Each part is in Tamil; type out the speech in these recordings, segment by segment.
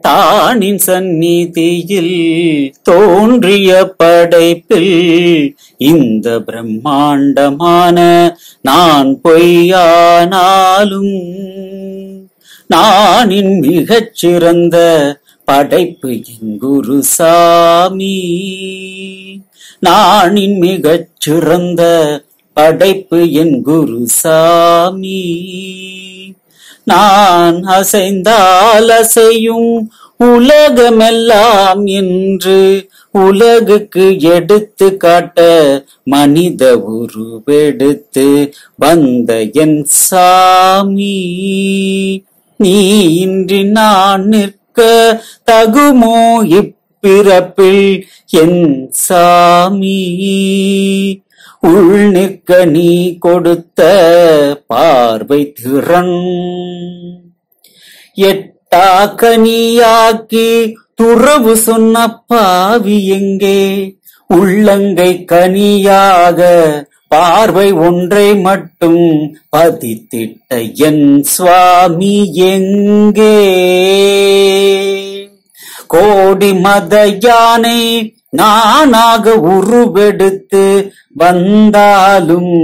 தானின் சந்நிதியில் தோன்றிய படைப்பில் இந்த பிரம்மாண்டமான நான் பொய்யானாலும் நானின் மிகச் சிறந்த படைப்பு என் குருசாமி. நானின் மிகச் சிறந்த படைப்பு என் குருசாமி. நான் அசைந்தால் அசையும் உலகமெல்லாம் என்று உலகுக்கு எடுத்து காட்ட மனித உருவெடுத்து வந்த என் சாமி. நீ இன்றி நான் நிற்க தகுமோ இப்பிறப்பில் என் சாமி. உள் நிற்க நீ கொடுத்த பார்வை திறன். எட்டாக்க நீயாக்கி துறவு சொன்ன பாவி எங்கே? உள்ளங்கை கனியாக பார்வை ஒன்றை மட்டும் பதித்திட்ட என் சுவாமி எங்கே? கோடி மத யானை நானாக உருவெடுத்து வந்தாலும்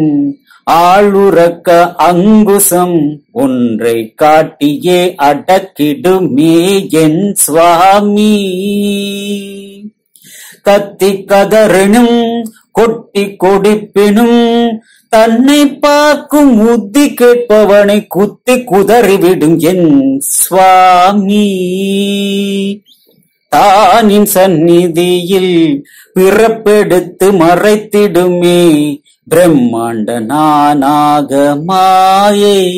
ஆளுறக்க அங்குசம் ஒன்றை காட்டியே அடக்கிடுமே என் சுவாமி. கத்தி கதறினும் கொட்டி கொடிப்பினும் தன்னை பார்க்கும் உத்தி கேட்பவனை குத்தி குதறிவிடும் என் சுவாமி. தானின் சந்நிதியில் பிறப்பெடுத்து மறைத்திடுமே. பிரம்மாண்ட நானாக மாயை.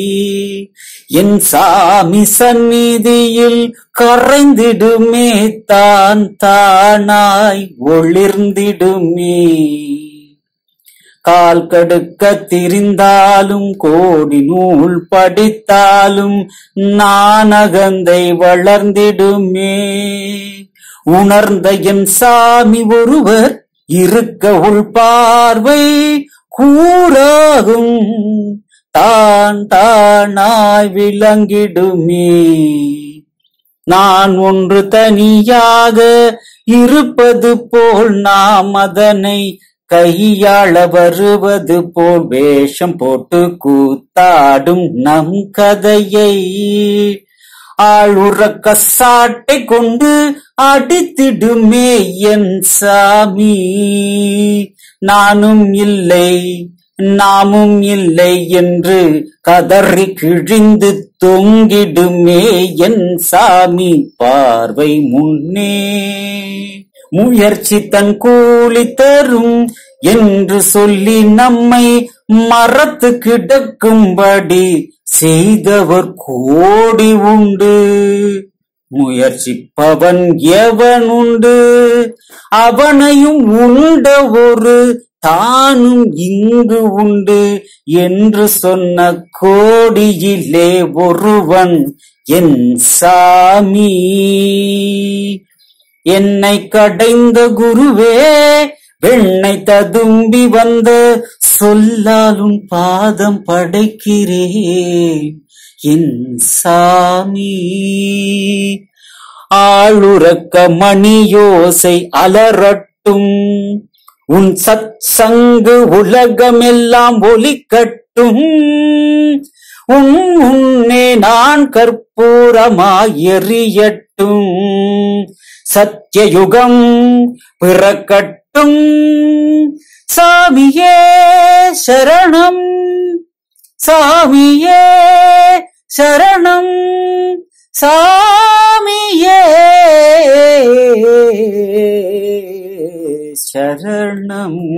என் சாமி சந்நிதியில் கரைந்திடுமே. தான் தானாய் ஒளிர்ந்திடுமே. கால் கடுக்க திரிந்தாலும் கோடி நூல் படித்தாலும் நானகந்தை வளர்ந்திடுமே. உணர்ந்த என் சாமி ஒருவர் இருக்க உள் பார்வை கூறாகும். தான் தானாய் விளங்கிடுமே. நான் ஒன்று தனியாக இருப்பது போல் நாம் அதனை கையாள வருவது போல் வேஷம் போட்டு கூத்தாடும் நம் கதையை. ஆளுறக்க சாட்டை கொண்டு அடித்திடுமே என் சாமி. நானும் இல்லை நாமும் இல்லை என்று கதறி கிழிந்து தொங்கிடுமே என் சாமி. பார்வை முன்னே முயற்சி தன் கூலி தரும் என்று சொல்லி நம்மை மரத்து கிடக்கும்படி செய்தவர் கோடி உண்டு. முயற்சிப்பவன் எவன் உண்டு? அவனையும் உண்ட ஒரு தானும் இங்கு உண்டு என்று சொன்ன கோடியிலே ஒருவன் என் சாமி. என்னை கடைந்த குருவே வெண்ணை ததும்பி வந்த சொல்லாலும் பாதம் படைக்கிறேன். என் சாமி ஆளுறக்க மணியோசை அலரட்டும் உன் சத் சங்கு உலகமெல்லாம் ஒலிக்கட்டும். உன் முன்னே நான் கற்பூரமாய் எறியட்டும். சத்தியயுகம் பிறக்கட்டும். சாமியே சரணம். சாமியே சரணம். சாமியே சரணம்.